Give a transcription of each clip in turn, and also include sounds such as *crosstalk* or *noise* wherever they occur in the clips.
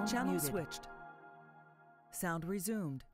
Sound Channel muted. switched. Sound resumed.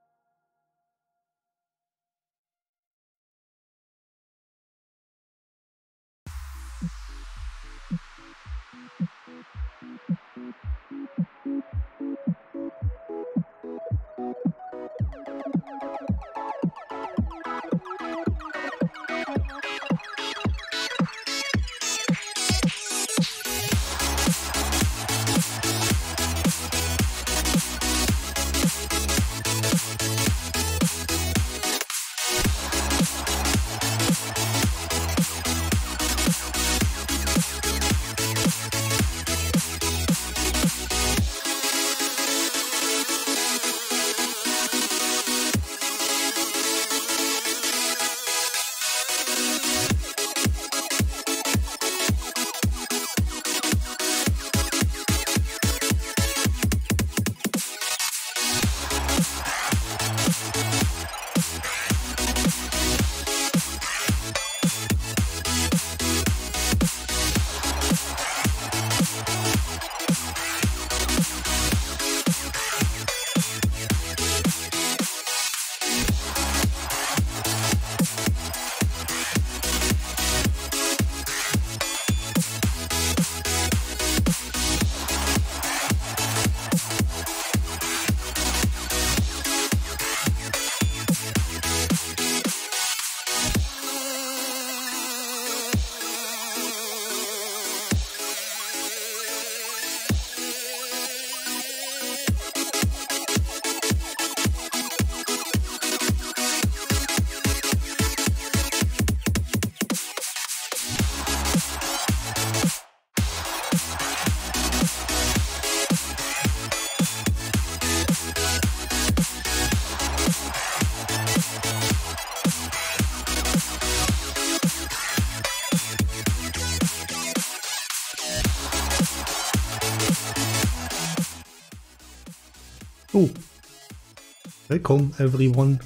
welcome everyone.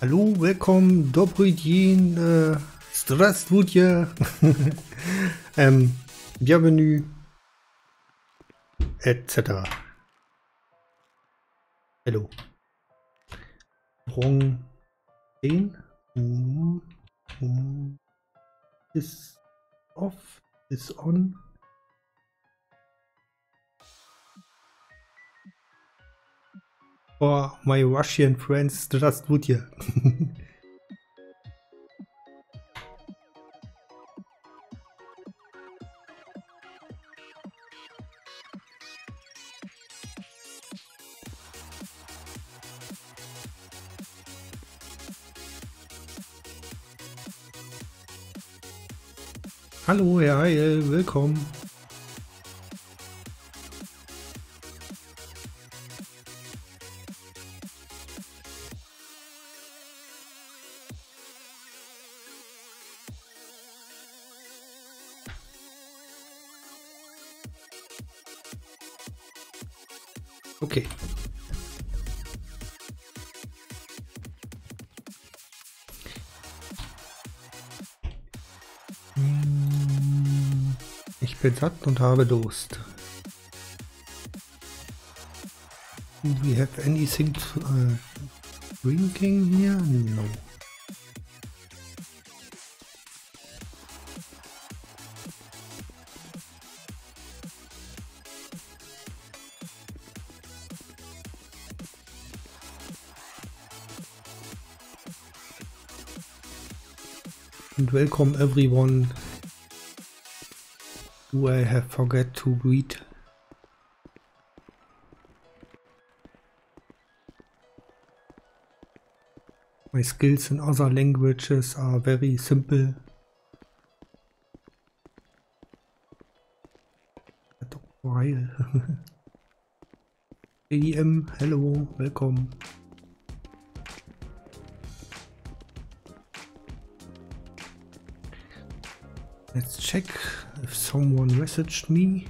Hallo, welcome, добрый день, äh, здравствуйте, *laughs* ähm, bienvenue, etc. Hello. Wrong thing. Mm, mm. Is off, is on. For my Russian friends, здравствуйте. *laughs* Hallo, Herr Heil, willkommen. Bin satt und habe Durst. Do we have anything to, uh, drinking here? No. and welcome everyone who I have forget to greet. My skills in other languages are very simple. *laughs* That hello, welcome. Let's check if someone messaged me.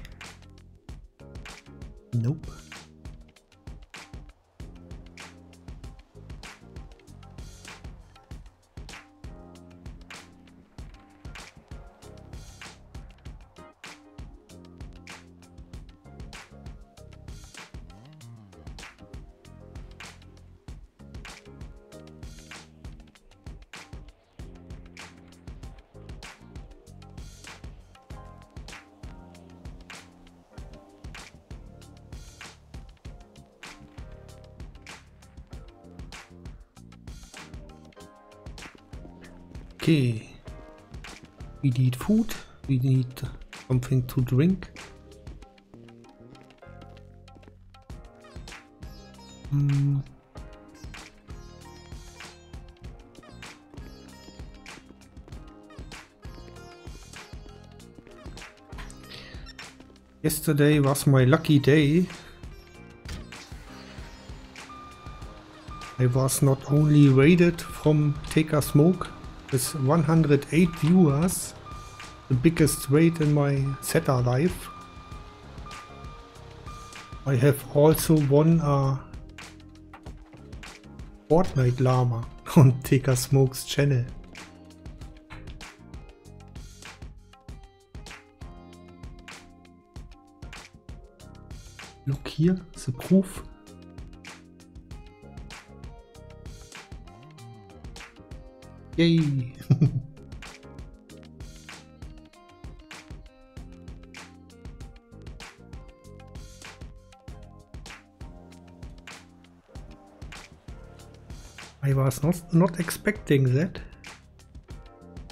Okay. We need food. We need something to drink. Hmm. Yesterday was my lucky day. I was not only raided from Take a Smoke with 108 viewers, the biggest rate in my Zeta life. I have also won a Fortnite Llama *laughs* on Take a Smoke's channel. Look here, the proof. Yay! *laughs* I was not, not expecting that.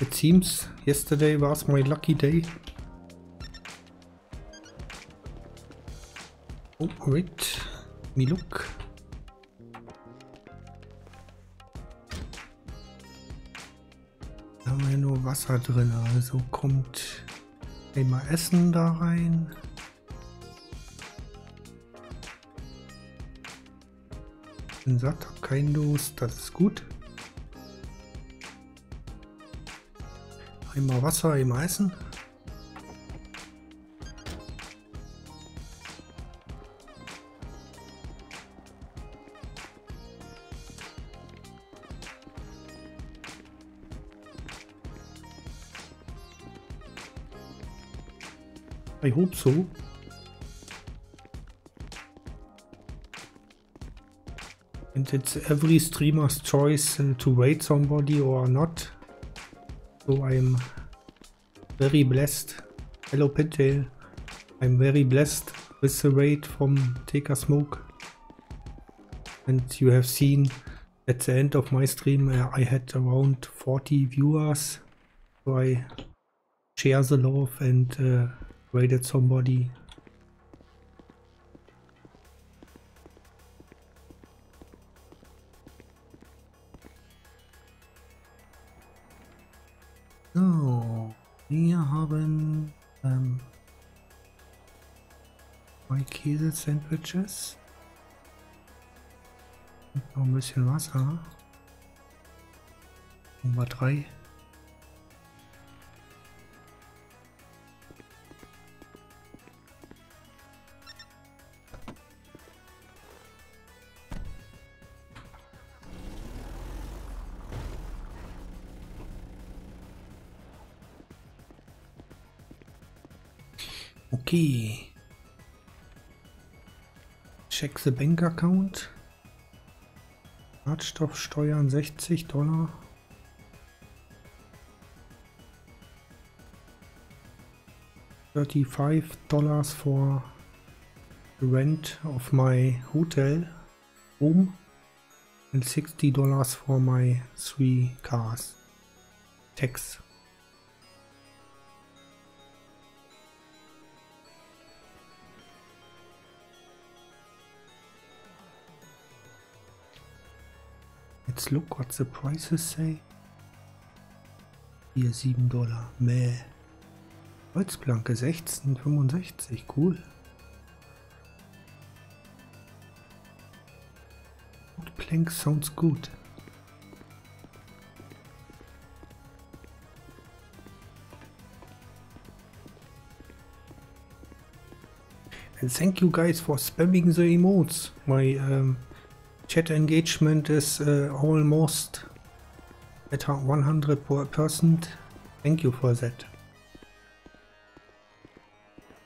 It seems yesterday was my lucky day. Oh, wait. Me look. Wasser drin, also kommt einmal Essen da rein. Bin satt, hab keinen Durst, das ist gut. Einmal Wasser, einmal Essen. I hope so. And it's every streamer's choice to rate somebody or not. So I'm very blessed. Hello Pintail. I'm very blessed with the rate from Take a Smoke. And you have seen at the end of my stream uh, I had around 40 viewers. So I share the love and uh, rated somebody. So, wir haben ähm, zwei Käse-Sandwiches. Noch ein bisschen Wasser. Nummer drei. Okay. Check the bank account. Schadstoffsteuern 60 Dollar. Thirty-five dollars for rent of my hotel room and sixty dollars for my three cars. Tax. Let's look what the prices say. Hier 7 Dollar. Meh. Holzplanke 16,65. Cool. Wood plank sounds good. And thank you guys for spamming the emotes. My um, chat engagement is uh, almost at 100%. Thank you for that.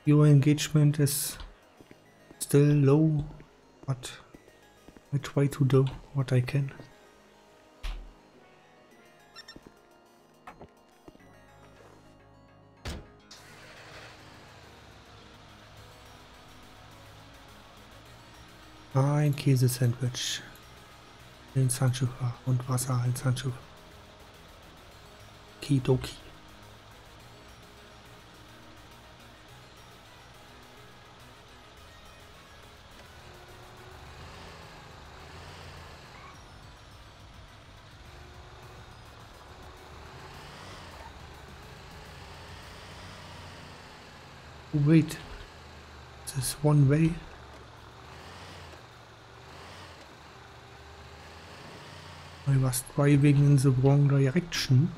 Your engagement is still low, but I try to do what I can. Ein Käse-Sandwich. In Sanchufa und Wasser in Sanchufa. Kidoki. Wait, this one way? I was driving in the wrong direction.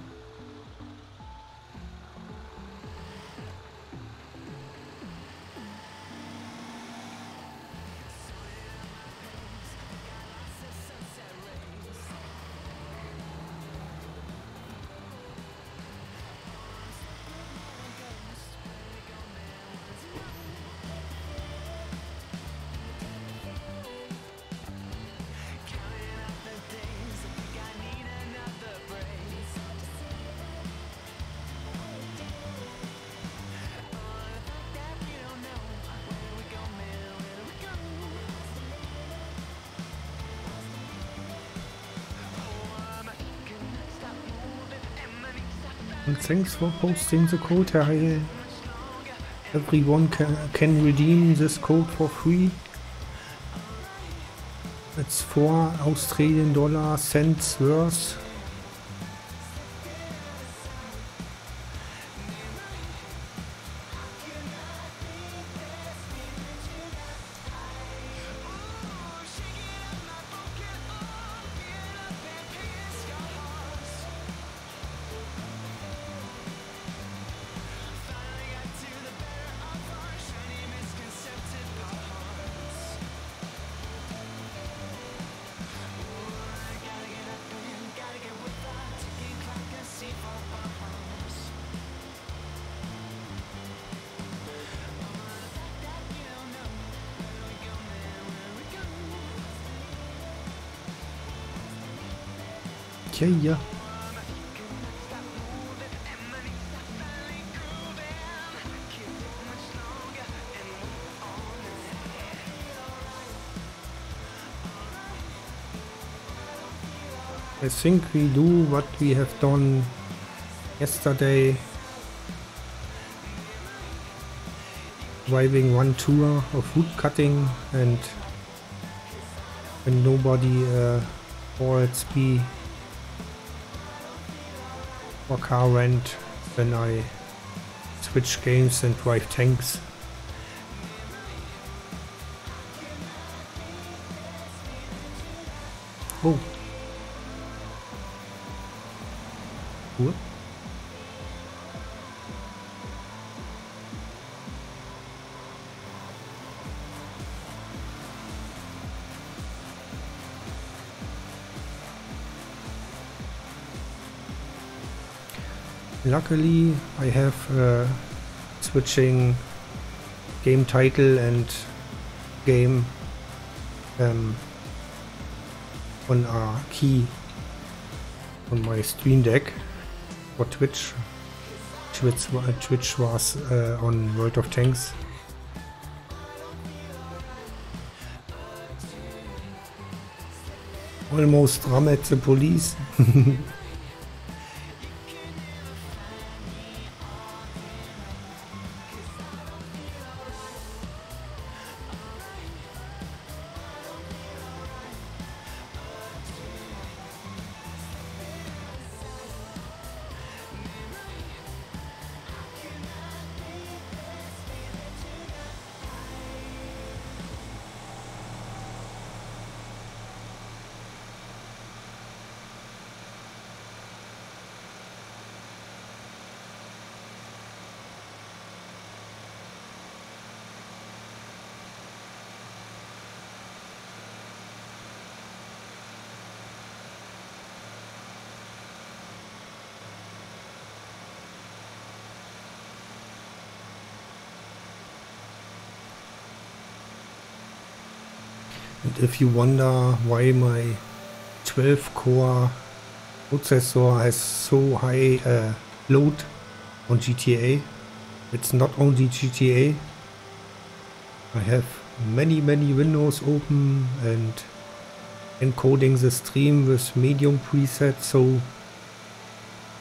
Thanks for posting the code, Ariel. Everyone can, can redeem this code for free. It's 4 Australian dollar cents worth. Okay. I think we do what we have done yesterday. Driving one tour of wood cutting and when nobody uh, boards be for car rent when I switch games and drive tanks. Oh. Whoop. Luckily, I have uh, switching game title and game um, on a key on my Stream Deck for Twitch. Twitch, Twitch was uh, on World of Tanks. Almost ram at the police. *laughs* if you wonder why my 12 core processor has so high uh, load on GTA, it's not only GTA. I have many many windows open and encoding the stream with medium preset so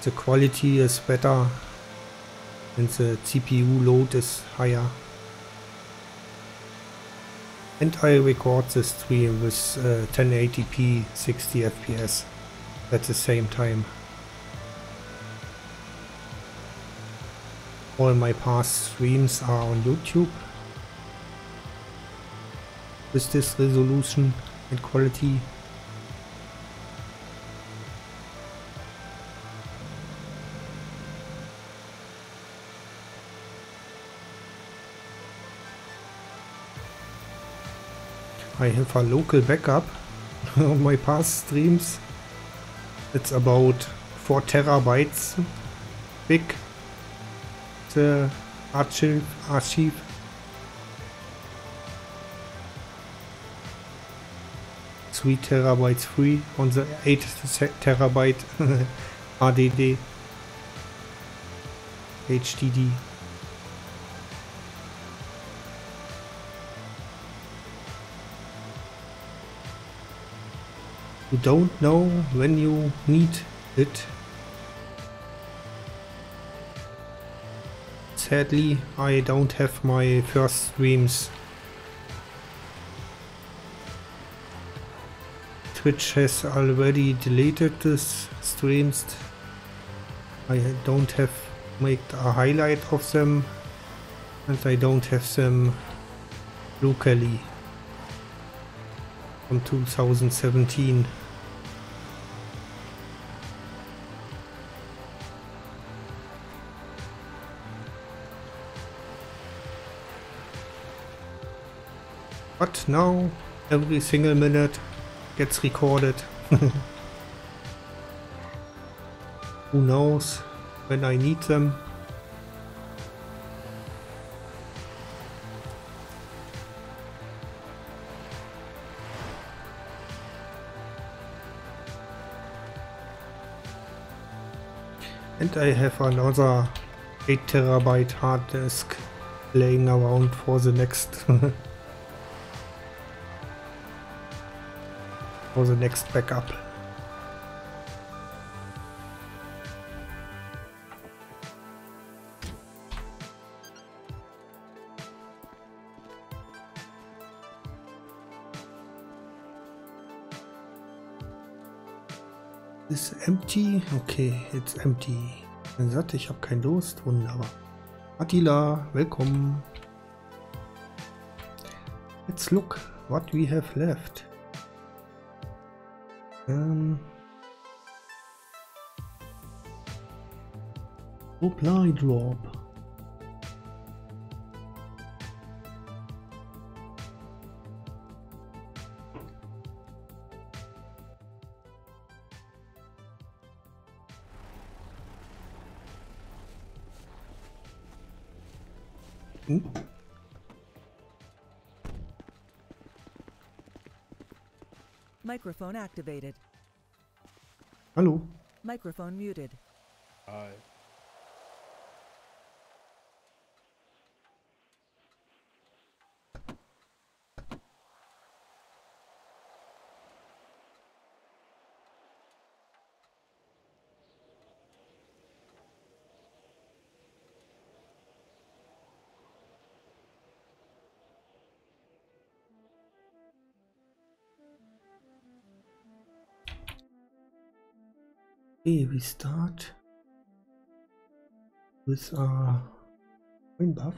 the quality is better and the CPU load is higher. And I record the stream with uh, 1080p 60 fps at the same time. All my past streams are on YouTube with this resolution and quality. I have a local backup *laughs* on my past streams. It's about 4 terabytes big the archive, archive. Three terabytes free on the eight terabyte *laughs* HDD HDD. You don't know when you need it sadly I don't have my first streams. Twitch has already deleted this streams. I don't have made a highlight of them and I don't have them locally from 2017. But now every single minute gets recorded. *laughs* Who knows when I need them. And I have another 8 terabyte hard disk laying around for the next *laughs* for the next backup. Ist empty? Okay, it's empty. Dann sagte ich habe keinen Durst. Wunderbar. Attila, willkommen. Let's look what we have left. Um, supply drop. Microphone activated. Hallo. Microphone muted. Hi. Okay, we start with uh, our wind buff.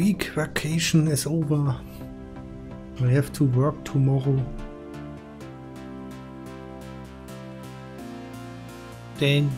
Week vacation is over. I have to work tomorrow. Then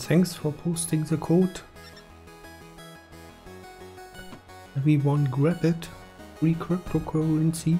Thanks for posting the code. Everyone grab it. Free cryptocurrency.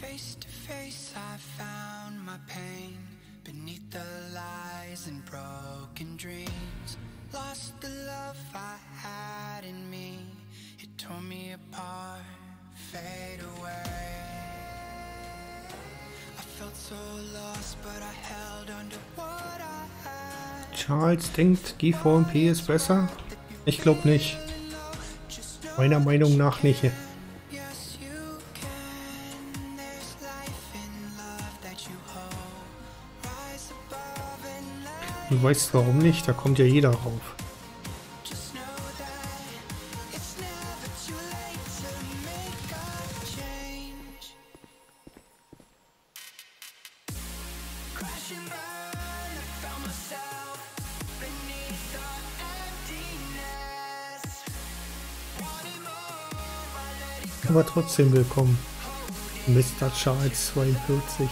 Face to face, I found my pain beneath the lies and broken dreams. Lost the love I had in me, it tore me apart, fade away. I felt so lost, but I held on to what I had. Charles denkt, G4MP ist besser? Ich glaube nicht. Meiner Meinung nach nicht. Weißt warum nicht, da kommt ja jeder rauf. Aber trotzdem willkommen, Mr. Charles 42.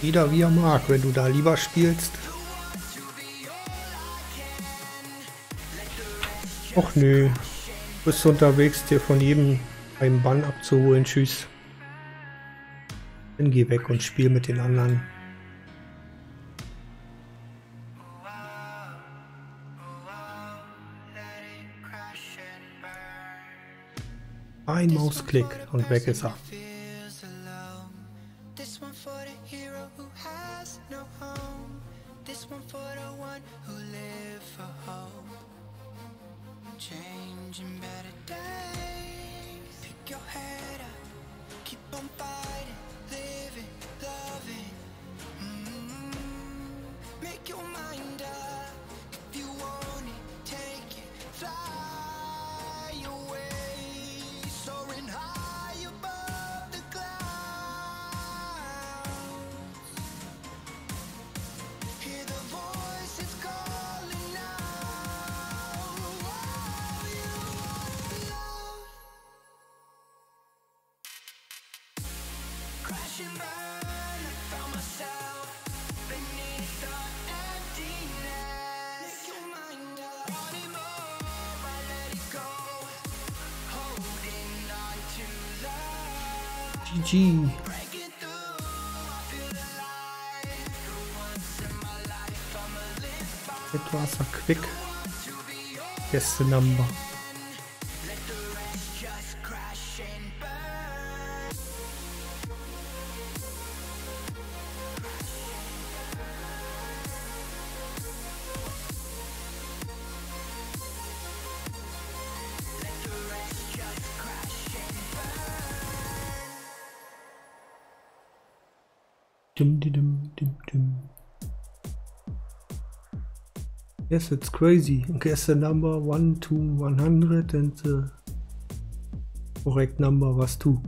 Jeder wie er mag, wenn du da lieber spielst. Och nö. Du bist unterwegs, dir von jedem einen Bann abzuholen. Tschüss. Dann geh weg und spiel mit den anderen. Ein Mausklick und weg ist er. The number. Yes, it's crazy. Guess the number 1 to 100 and the correct number was 2.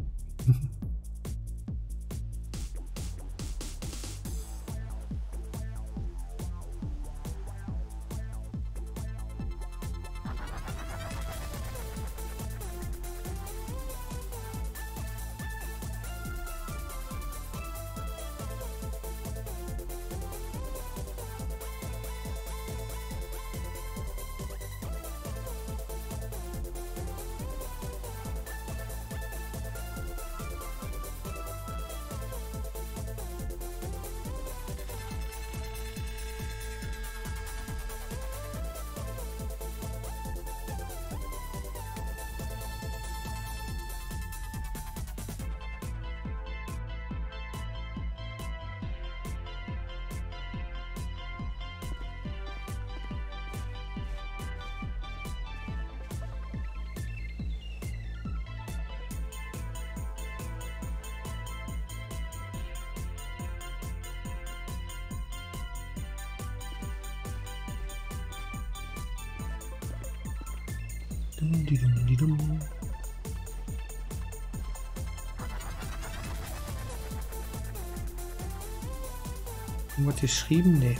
Irgendwas geschrieben? Nee.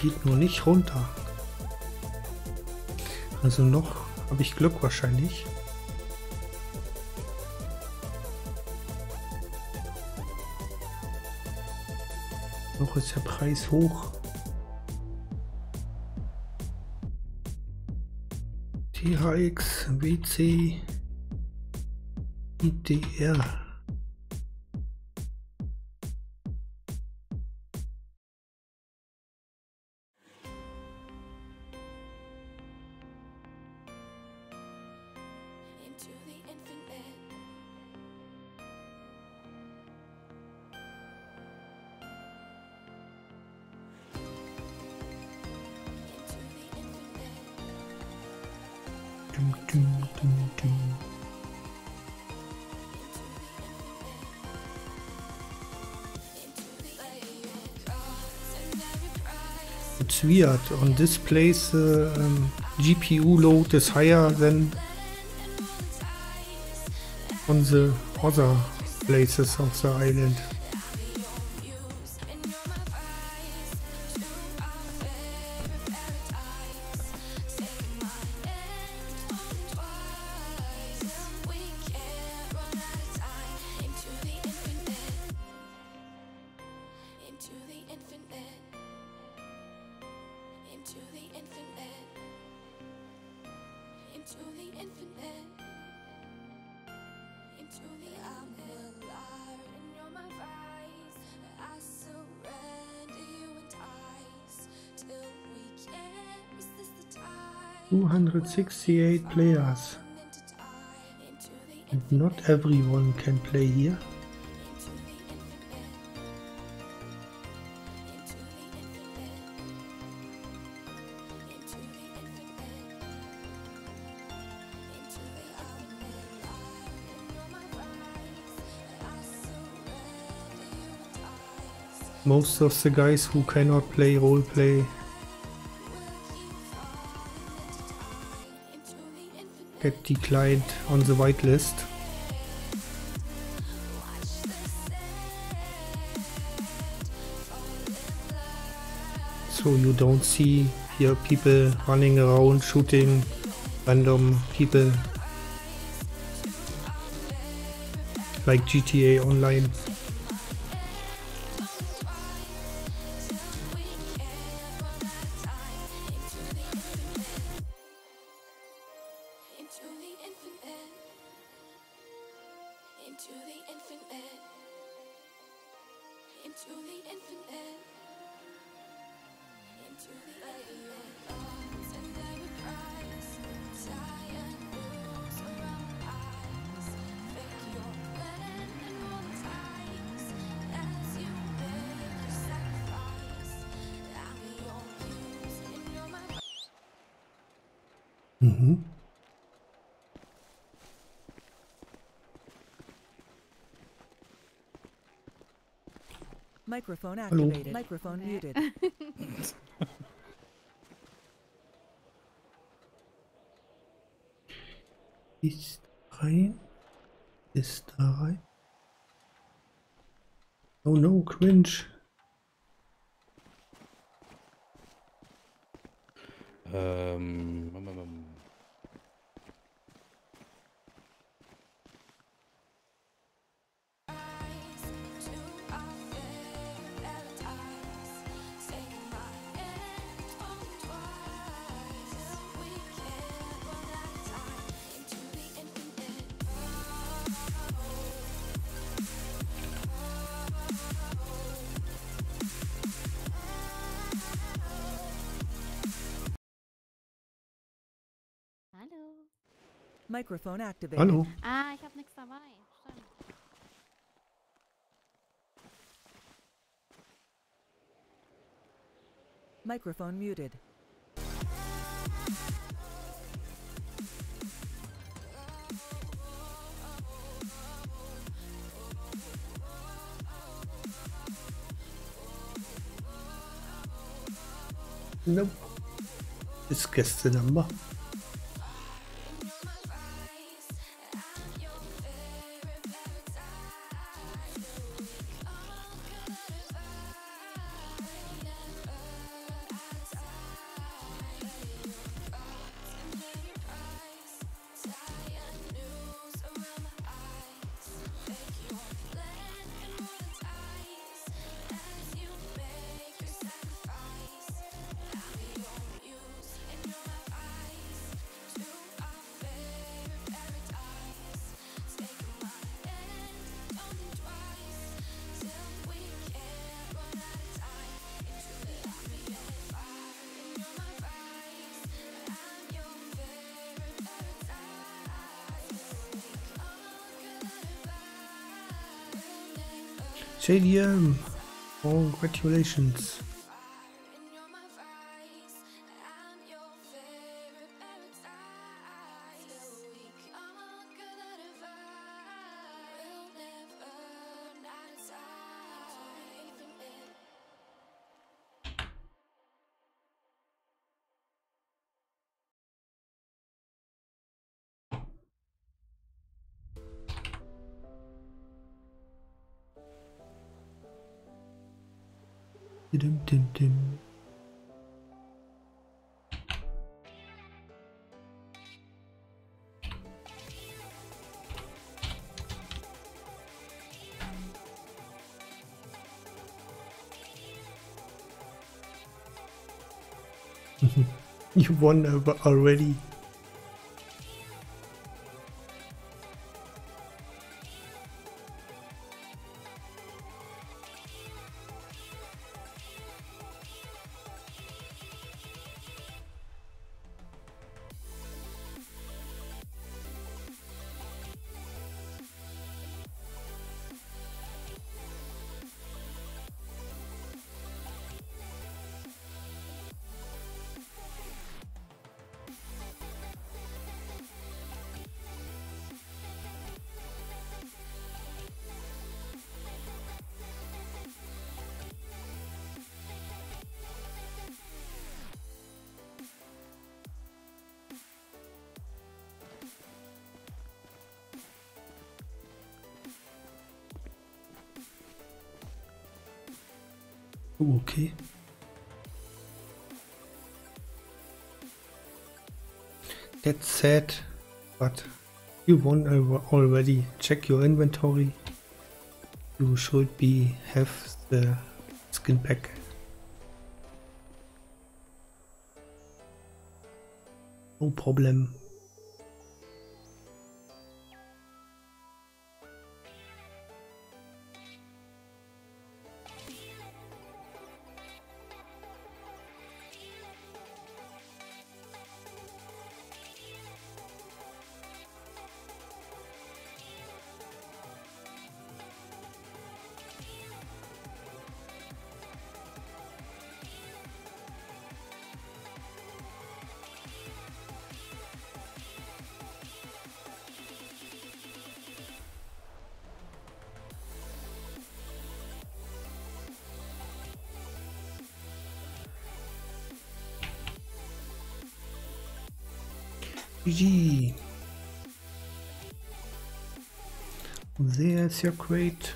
Geht nur nicht runter. Also noch habe ich Glück wahrscheinlich. Noch ist der Preis hoch. THX, WC, IDR. Weird. On this place, uh, um, GPU load is higher than on the other places of the island. 268 players. And not everyone can play here. Most of the guys who cannot play roleplay get declined on the whitelist. So you don't see here people running around shooting random people like GTA Online. Microphone Hello. activated. Microphone muted. *laughs* Ist rein. Ist da rein. Oh no, cringe. Microphone activated. Hallo. Ah, ich habe nichts dabei. Stimmt. Microphone muted. Nope. It's guess the number. JDM. Congratulations. *laughs* you won al- already. Okay. That's sad, but you won al- already. Check your inventory. You should be have the skin pack. No problem. GG. There's your crate.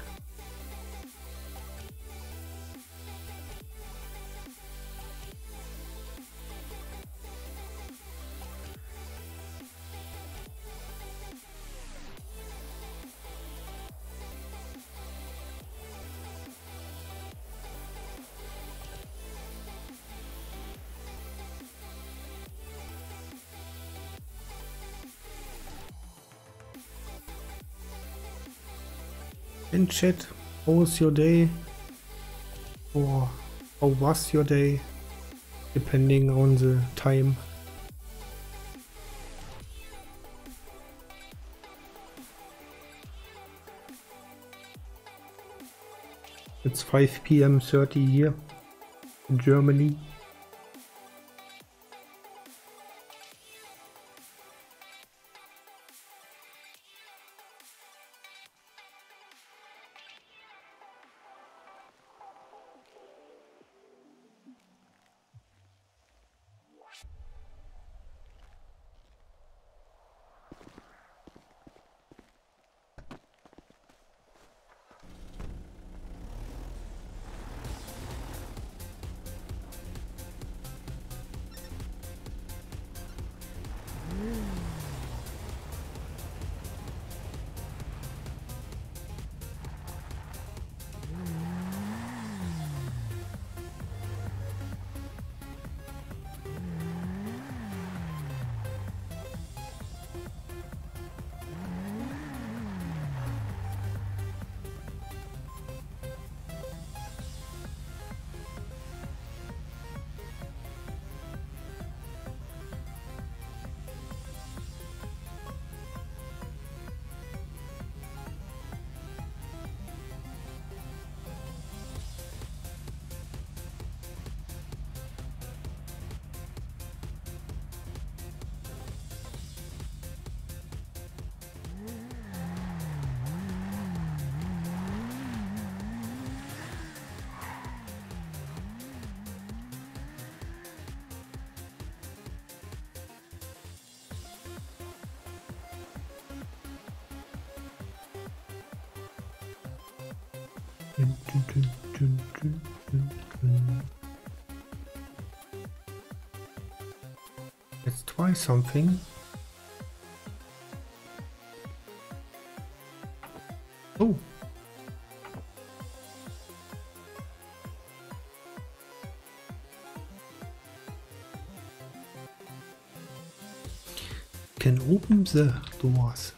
In chat. How was your day? Or how was your day? Depending on the time. It's 5 p.m 30 here in germany Let's try something. Oh. Can open the doors.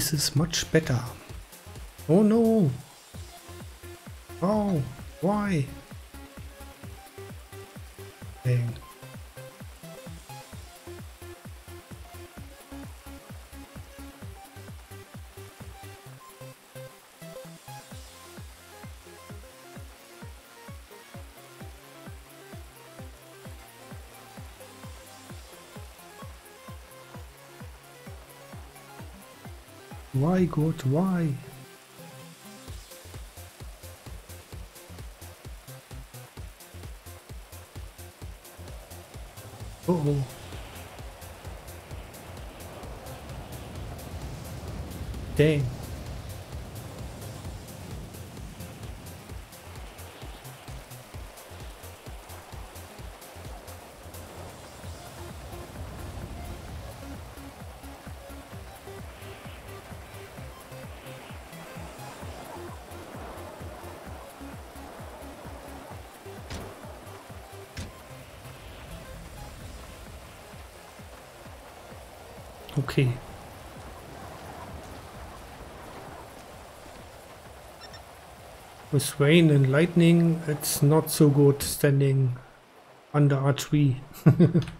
This is much better. Oh no! Oh, why? Dang. Why, God, why? Uh oh. Dang. Okay. With rain and lightning, it's not so good standing under a tree. *laughs*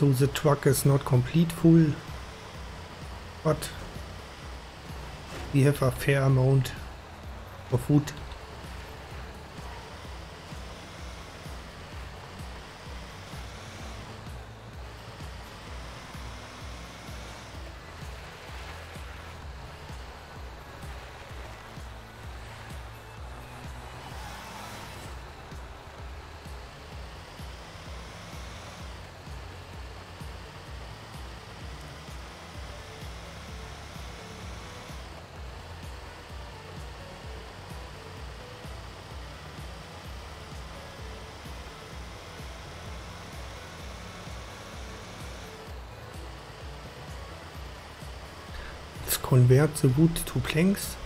So the truck is not complete full, but we have a fair amount of food. Let's convert the wood to planks.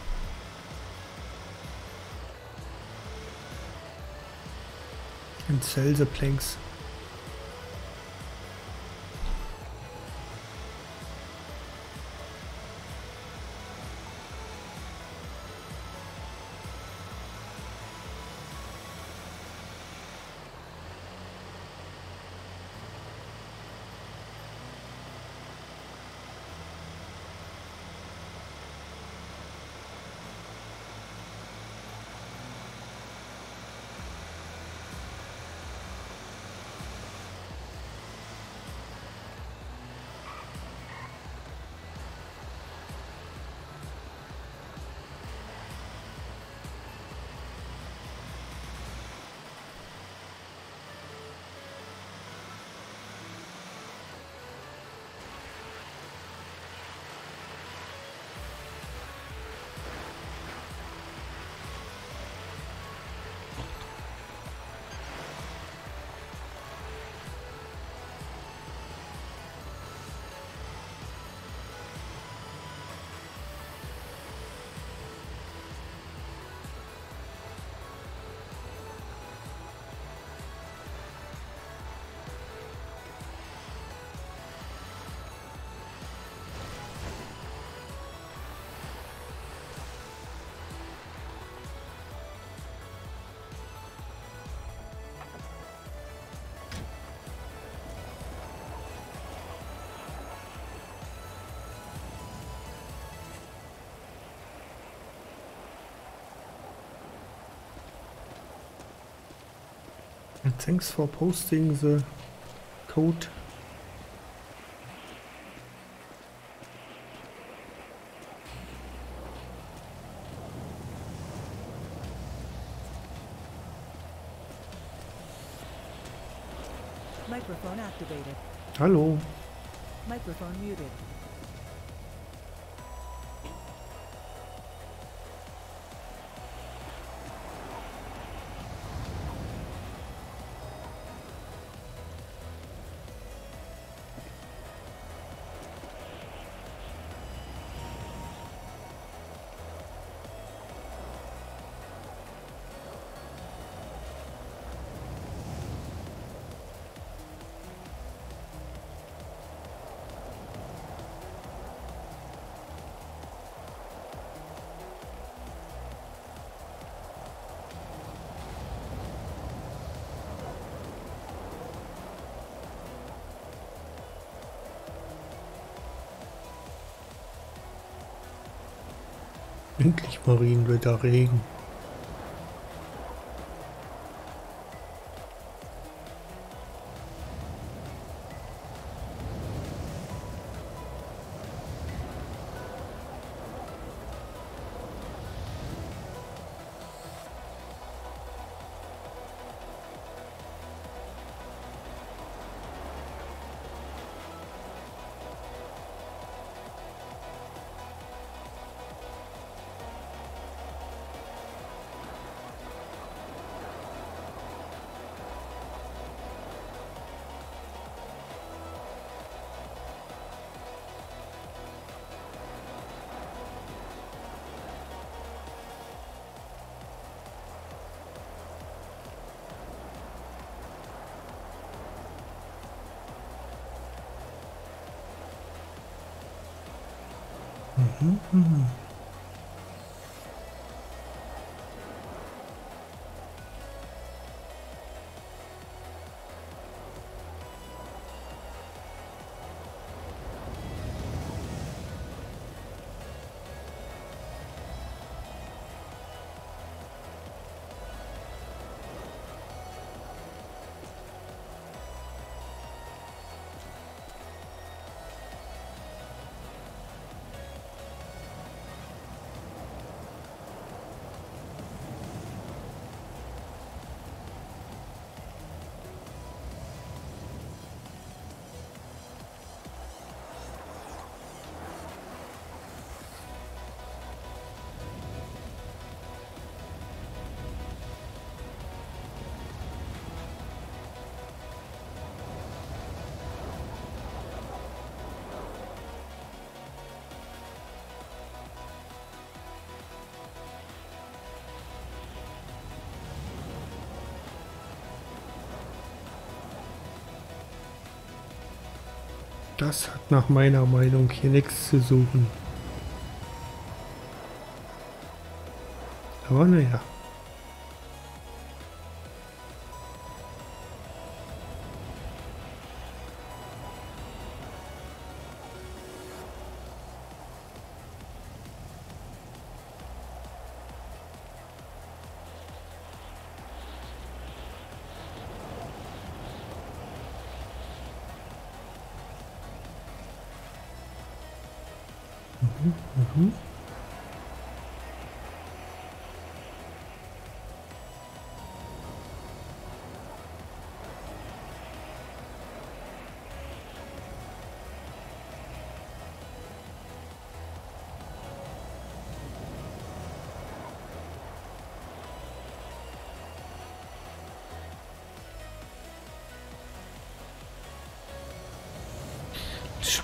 And sell the planks. And thanks for posting the code. Microphone activated. Hallo. Microphone muted. Endlich mal Regenwetter, Regen. Mm-hmm. Mm-hmm. Das hat nach meiner Meinung hier nichts zu suchen. Aber naja.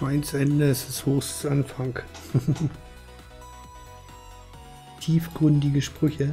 Schweinsende ist das höchste Anfang. *laughs* Tiefgründige Sprüche.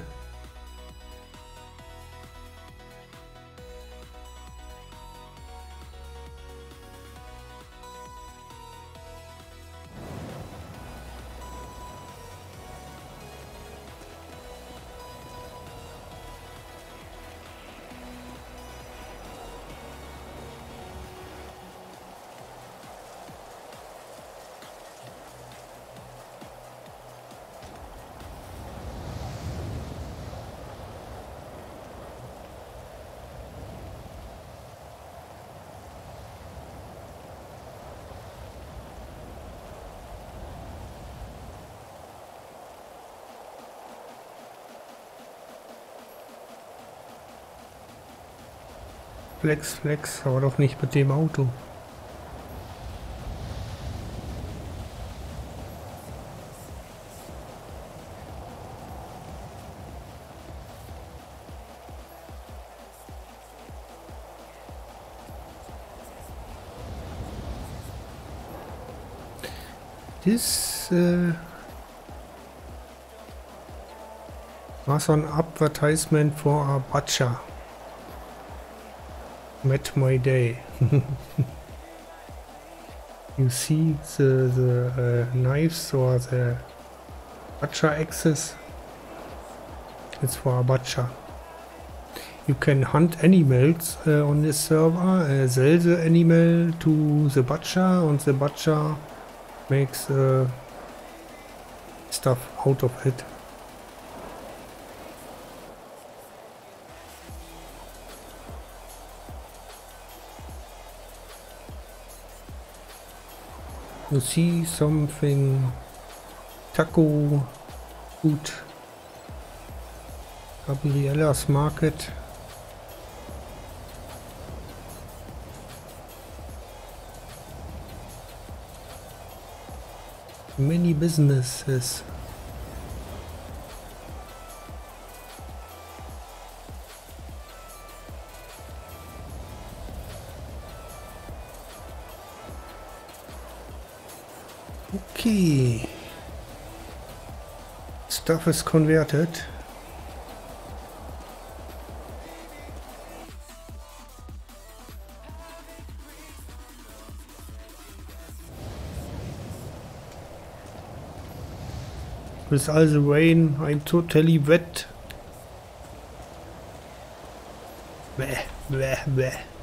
Flex, Flex, aber doch nicht mit dem Auto. This uh, was an advertisement for a butcher. Met my day. *laughs* you see the, the uh, knives or the butcher axes? It's for a butcher. You can hunt animals uh, on this server, uh, sell the animal to the butcher and the butcher makes uh, stuff out of it. You see something. Taco food Gabriella's market. Many businesses stuff is converted With all the rain, I'm totally wet. Bleh, bleh, bleh.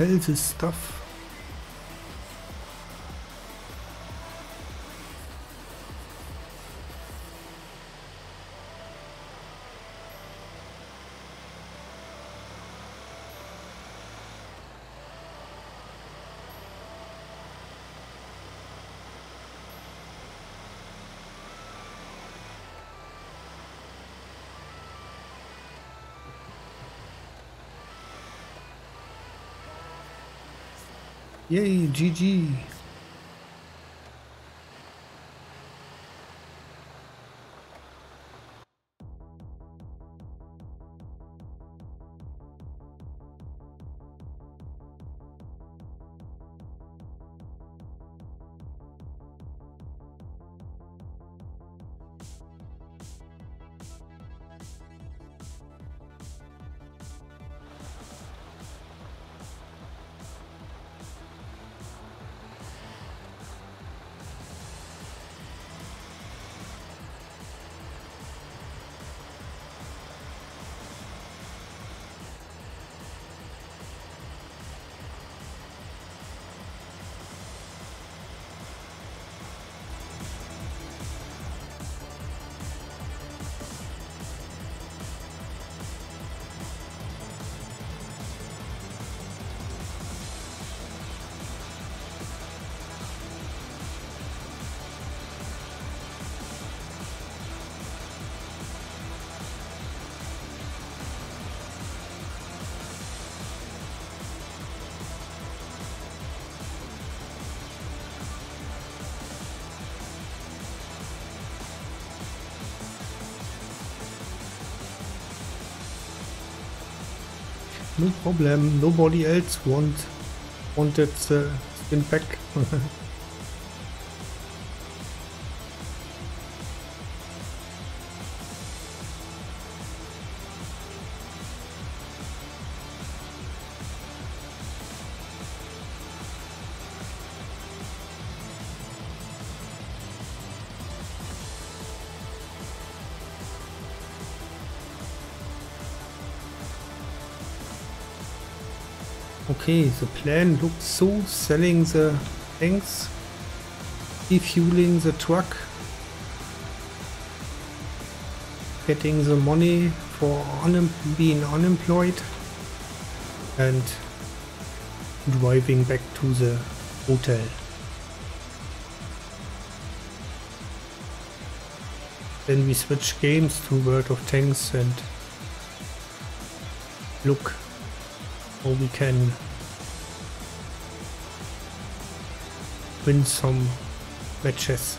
Let's sell this stuff. Yay, GG. No problem. Nobody else want wanted skin back. *laughs* Okay, the plan looks so selling the tanks, refueling the truck, getting the money for unem being unemployed and driving back to the hotel. Then we switch games to World of Tanks and look how we can win some matches.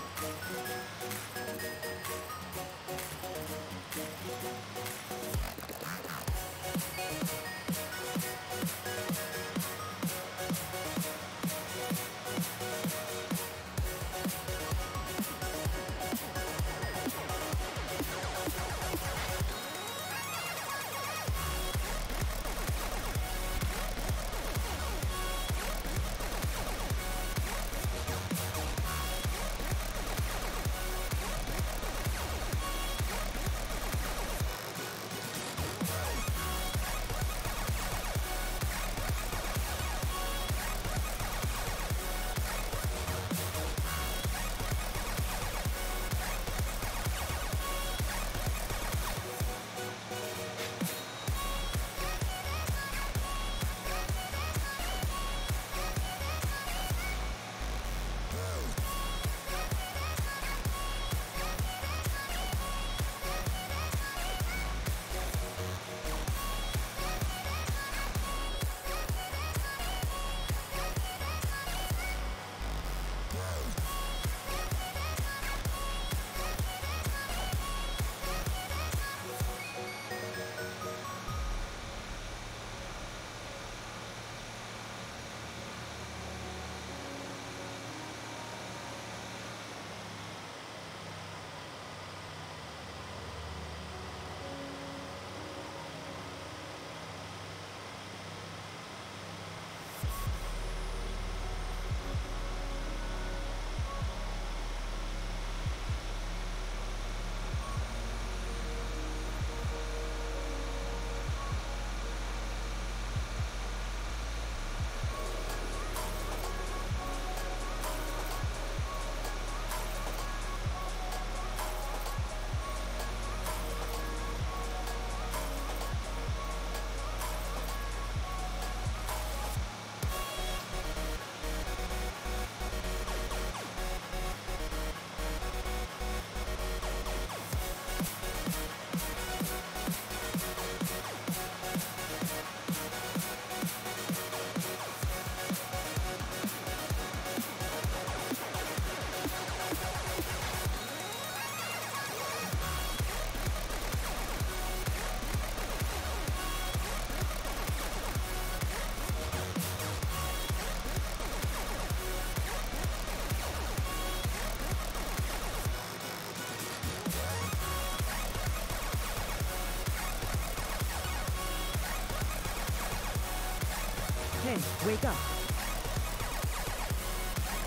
wake up.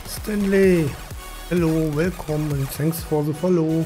Stanley! Hello, welcome and thanks for the follow.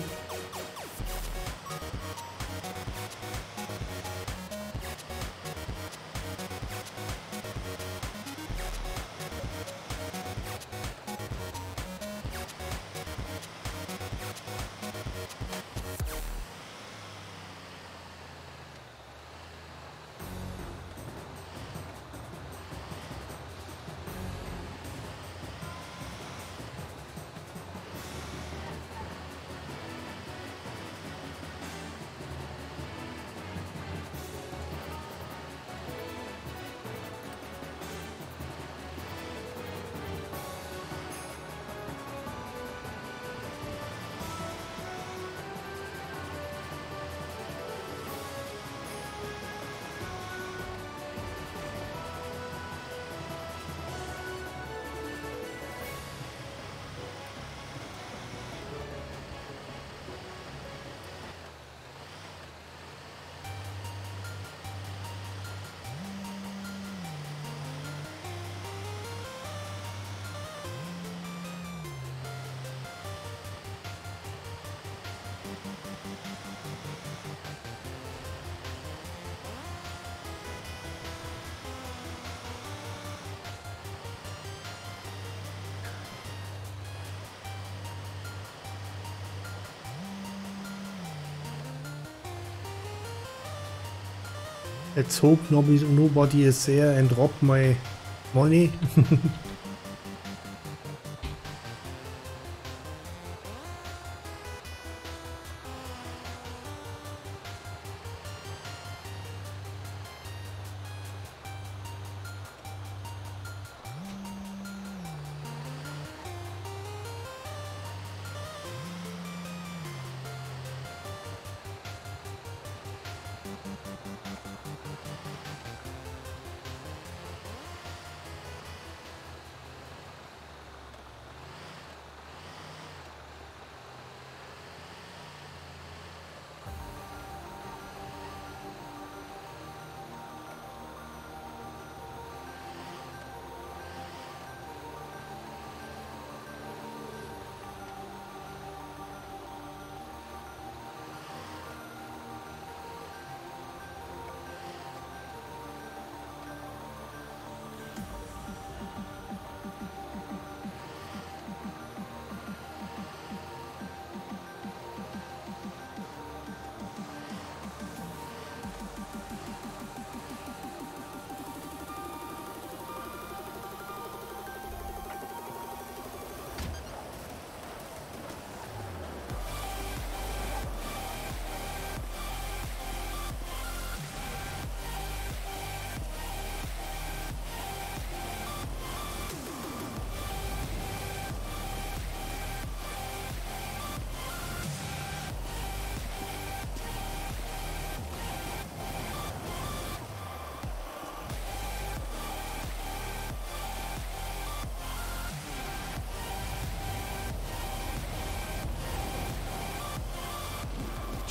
Let's hope nobody, nobody is there and rob my money. *laughs*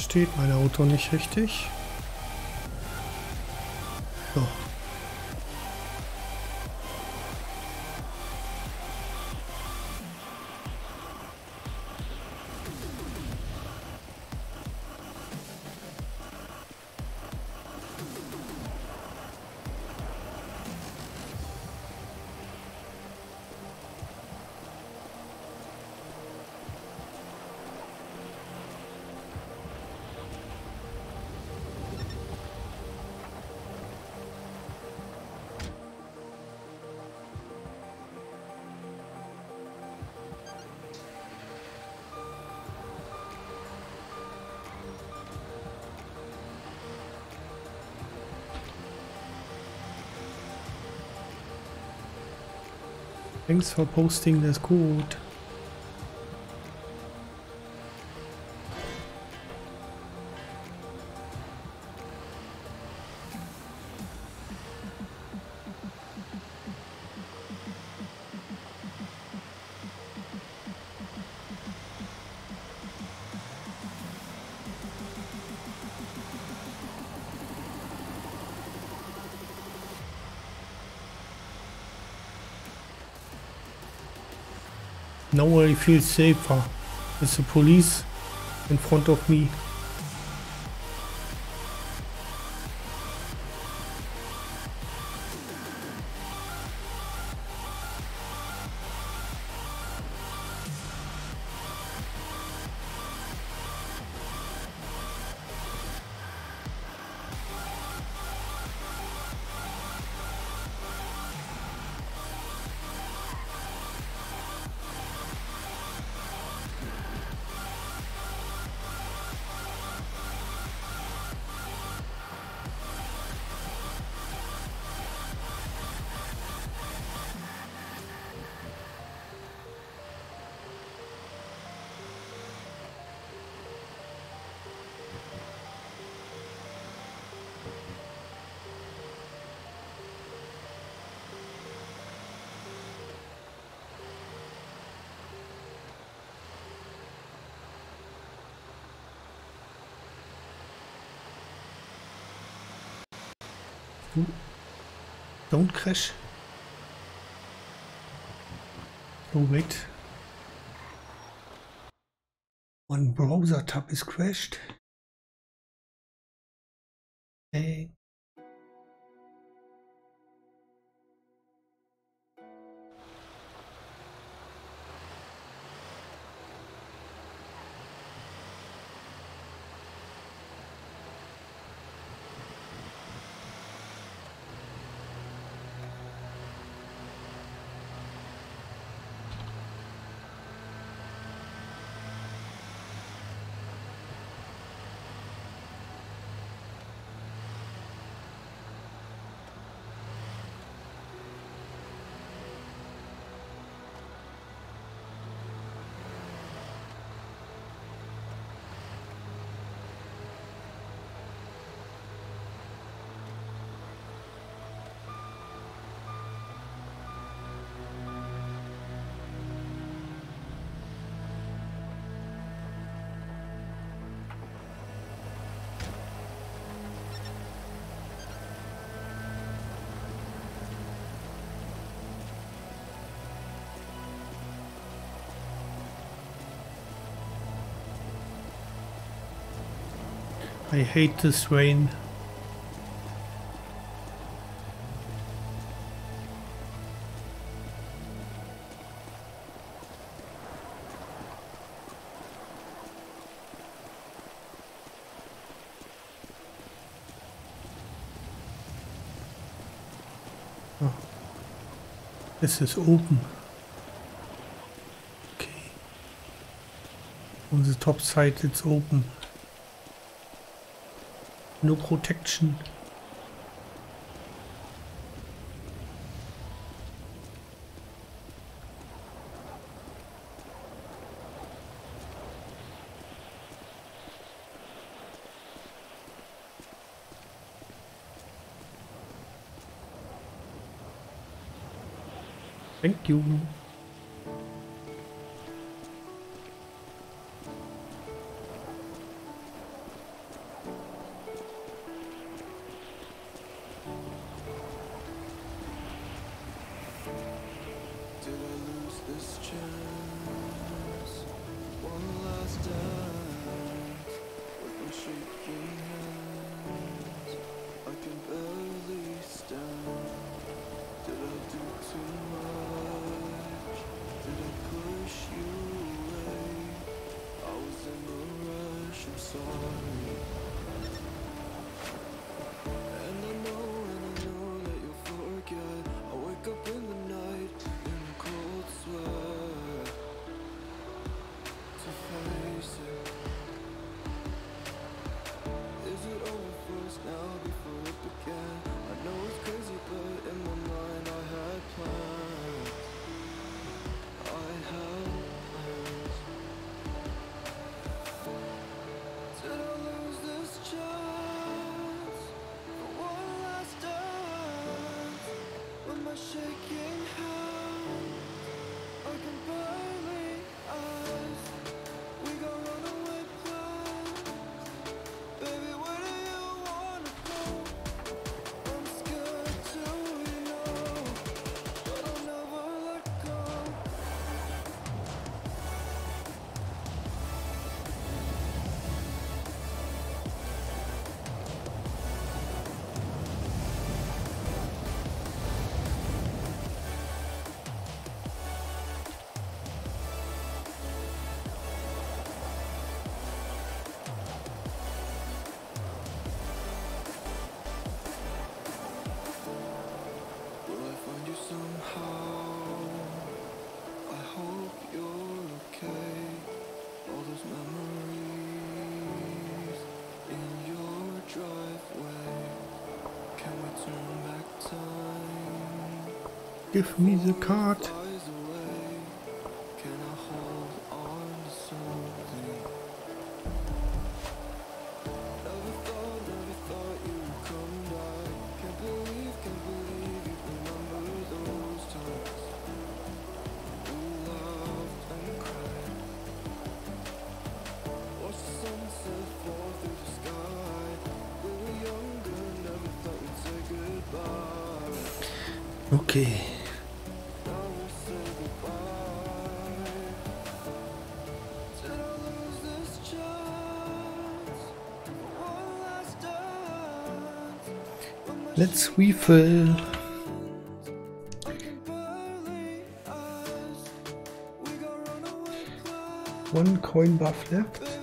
Steht mein Auto nicht richtig? Thanks for posting this code. Now I feel safer with the police in front of me. Clone Crash. Oh, wait. One browser tab is crashed. I hate this rain. Oh. This is open. Okay. On the top side it's open no protection. Thank you. Give me the card. Clouds. One coin buff left.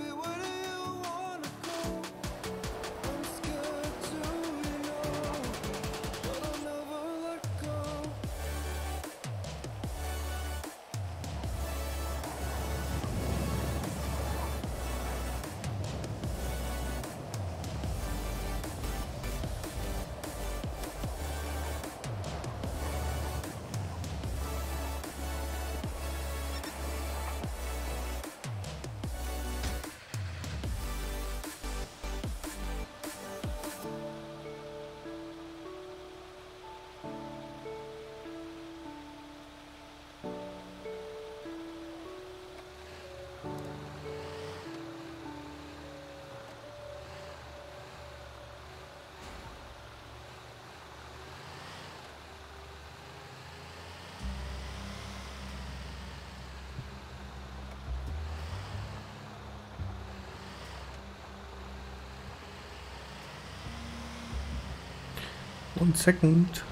One second.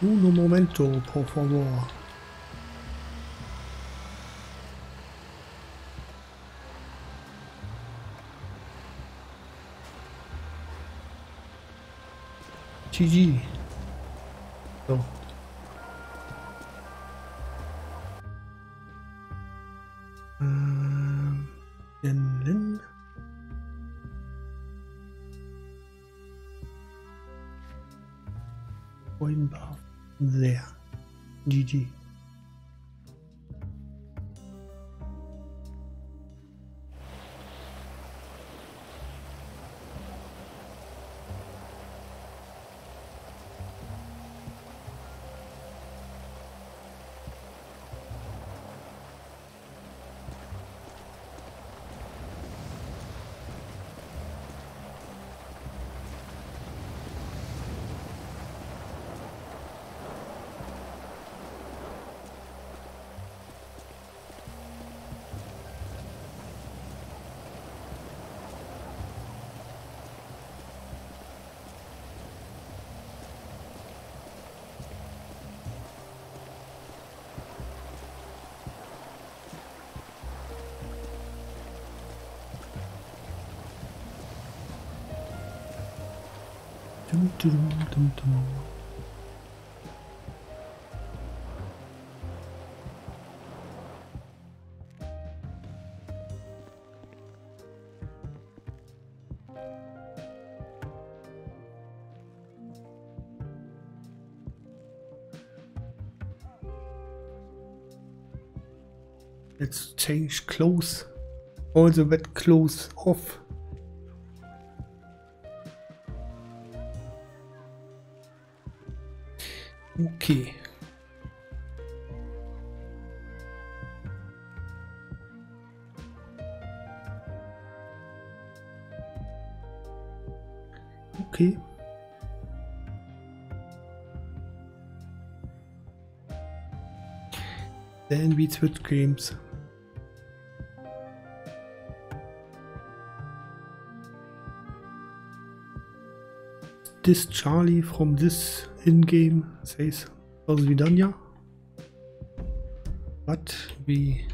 Uno momento, por favor. GG. So. Let's change clothes. All the wet clothes off. Okay. Okay. Then we switch games. This Charlie from this in-game says was we done yeah? But we